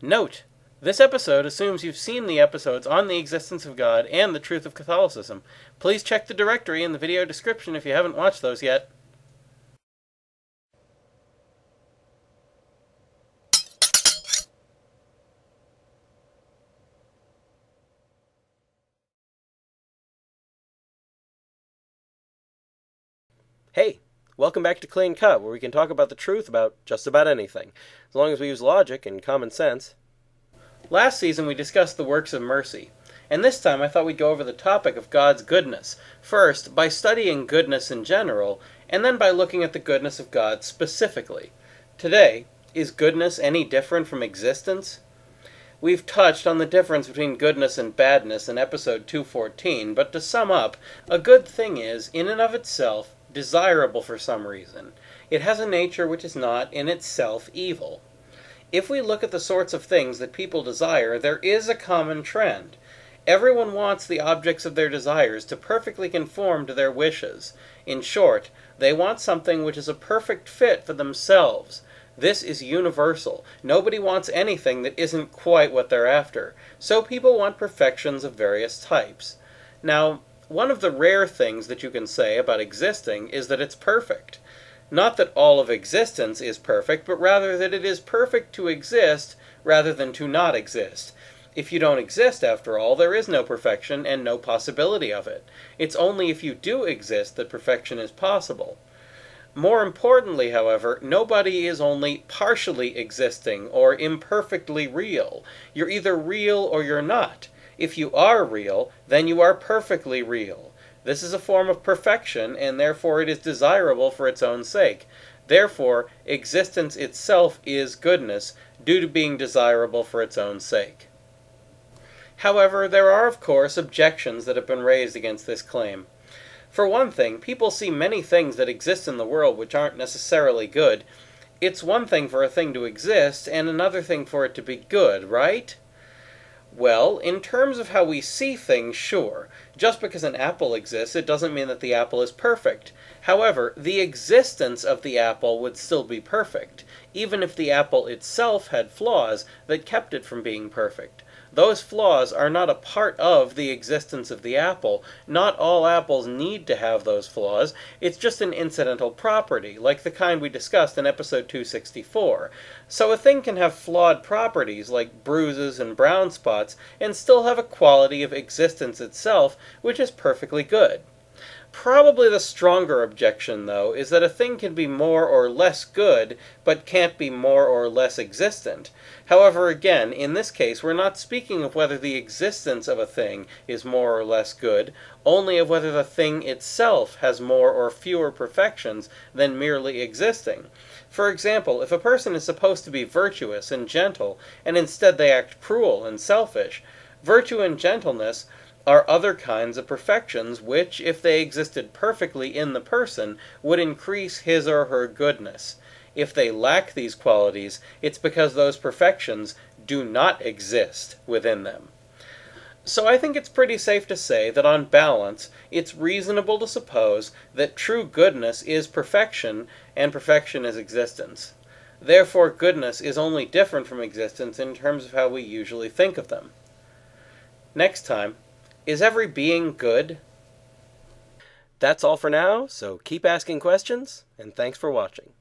Note: This episode assumes you've seen the episodes on the existence of God and the truth of Catholicism. Please check the directory in the video description if you haven't watched those yet. Hey, welcome back to Clean Cut, where we can talk about the truth about just about anything, as long as we use logic and common sense. Last season we discussed the works of mercy, and this time I thought we'd go over the topic of God's goodness, first by studying goodness in general, and then by looking at the goodness of God specifically. Today, is goodness any different from existence? We've touched on the difference between goodness and badness in episode 214, but to sum up, a good thing is, in and of itself, desirable for some reason. It has a nature which is not, in itself, evil. If we look at the sorts of things that people desire, there is a common trend. Everyone wants the objects of their desires to perfectly conform to their wishes. In short, they want something which is a perfect fit for themselves. This is universal. Nobody wants anything that isn't quite what they're after. So people want perfections of various types. Now, one of the rare things that you can say about existing is that it's perfect. Not that all of existence is perfect, but rather that it is perfect to exist rather than to not exist. If you don't exist, after all, there is no perfection and no possibility of it. It's only if you do exist that perfection is possible. More importantly, however, nobody is only partially existing or imperfectly real. You're either real or you're not. If you are real, then you are perfectly real. This is a form of perfection, and therefore it is desirable for its own sake. Therefore, existence itself is goodness, due to being desirable for its own sake. However, there are of course objections that have been raised against this claim. For one thing, people see many things that exist in the world which aren't necessarily good. It's one thing for a thing to exist, and another thing for it to be good, right? Well, in terms of how we see things, sure. Just because an apple exists, it doesn't mean that the apple is perfect. However, the existence of the apple would still be perfect, even if the apple itself had flaws that kept it from being perfect. Those flaws are not a part of the existence of the apple. Not all apples need to have those flaws. It's just an incidental property, like the kind we discussed in episode 264. So a thing can have flawed properties, like bruises and brown spots, and still have a quality of existence itself, which is perfectly good. Probably the stronger objection, though, is that a thing can be more or less good, but can't be more or less existent. However, again, in this case we're not speaking of whether the existence of a thing is more or less good, only of whether the thing itself has more or fewer perfections than merely existing. For example, if a person is supposed to be virtuous and gentle, and instead they act cruel and selfish, virtue and gentleness are other kinds of perfections which, if they existed perfectly in the person, would increase his or her goodness. If they lack these qualities, it's because those perfections do not exist within them. So I think it's pretty safe to say that on balance, it's reasonable to suppose that true goodness is perfection, and perfection is existence. Therefore, goodness is only different from existence in terms of how we usually think of them. Next time, is every being good? That's all for now, so keep asking questions, and thanks for watching.